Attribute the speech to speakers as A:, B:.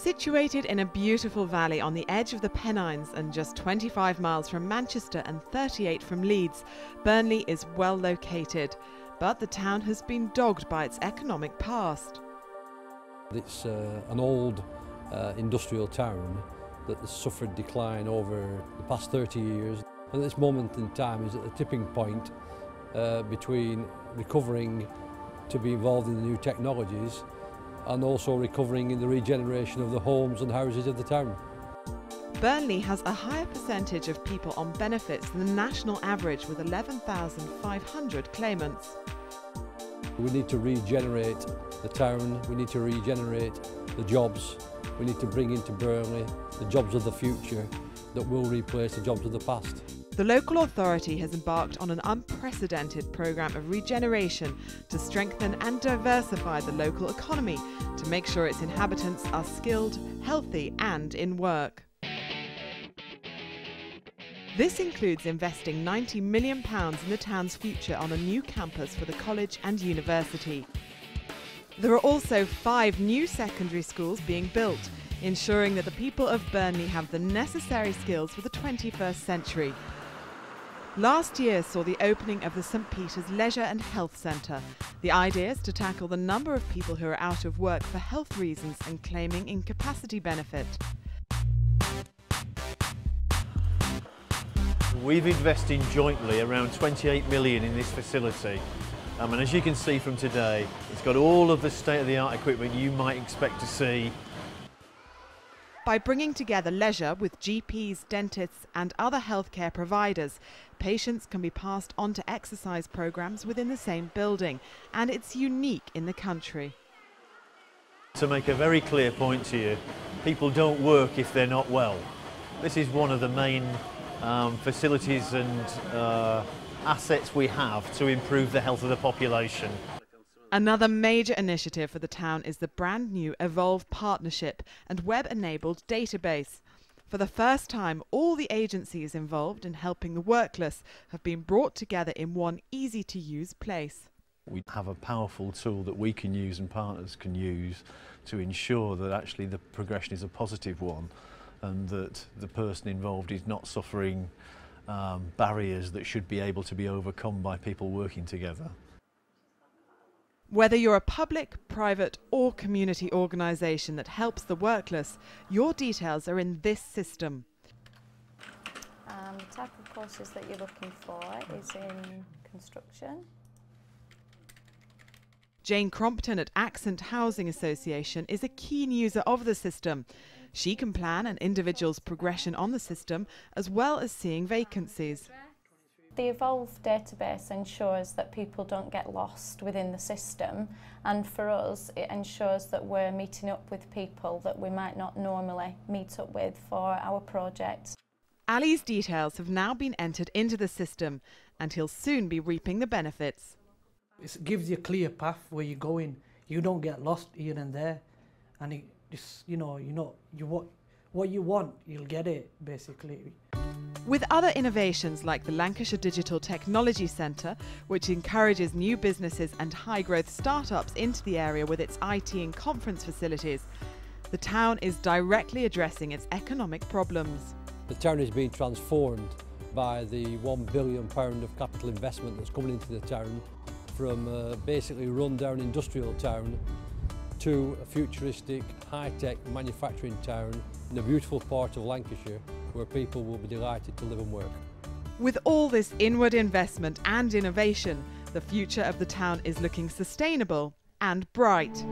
A: Situated in a beautiful valley on the edge of the Pennines and just 25 miles from Manchester and 38 from Leeds, Burnley is well located. But the town has been dogged by its economic past.
B: It's uh, an old uh, industrial town that has suffered decline over the past 30 years. And this moment in time is at the tipping point uh, between recovering to be involved in the new technologies and also recovering in the regeneration of the homes and houses of the town.
A: Burnley has a higher percentage of people on benefits than the national average with 11,500 claimants.
B: We need to regenerate the town, we need to regenerate the jobs, we need to bring into Burnley the jobs of the future that will replace the jobs of the past.
A: The local authority has embarked on an unprecedented programme of regeneration to strengthen and diversify the local economy to make sure its inhabitants are skilled, healthy, and in work. This includes investing £90 million in the town's future on a new campus for the college and university. There are also five new secondary schools being built, ensuring that the people of Burnley have the necessary skills for the 21st century. Last year saw the opening of the St Peter's Leisure and Health Centre. The idea is to tackle the number of people who are out of work for health reasons and claiming incapacity benefit.
C: We've invested jointly around 28 million in this facility. Um, and as you can see from today, it's got all of the state-of-the-art equipment you might expect to see
A: by bringing together leisure with GPs, dentists, and other healthcare providers, patients can be passed on to exercise programs within the same building, and it's unique in the country.
C: To make a very clear point to you, people don't work if they're not well. This is one of the main um, facilities and uh, assets we have to improve the health of the population.
A: Another major initiative for the town is the brand new Evolve Partnership and web enabled database. For the first time, all the agencies involved in helping the workless have been brought together in one easy to use place.
C: We have a powerful tool that we can use and partners can use to ensure that actually the progression is a positive one and that the person involved is not suffering um, barriers that should be able to be overcome by people working together.
A: Whether you're a public, private, or community organisation that helps the workless, your details are in this system.
D: Um, the type of courses that you're looking for is in construction.
A: Jane Crompton at Accent Housing Association is a keen user of the system. She can plan an individual's progression on the system as well as seeing vacancies.
D: The Evolve database ensures that people don't get lost within the system and for us it ensures that we're meeting up with people that we might not normally meet up with for our projects.
A: Ali's details have now been entered into the system and he'll soon be reaping the benefits.
E: It gives you a clear path where you're going. You don't get lost here and there and it just, you know, you know, you what, what you want, you'll get it basically.
A: With other innovations like the Lancashire Digital Technology Centre, which encourages new businesses and high growth startups into the area with its IT and conference facilities, the town is directly addressing its economic problems.
B: The town is being transformed by the £1 billion of capital investment that's coming into the town from uh, a basically run-down industrial town to a futuristic, high-tech manufacturing town in a beautiful part of Lancashire where people will be delighted to live and work.
A: With all this inward investment and innovation, the future of the town is looking sustainable and bright.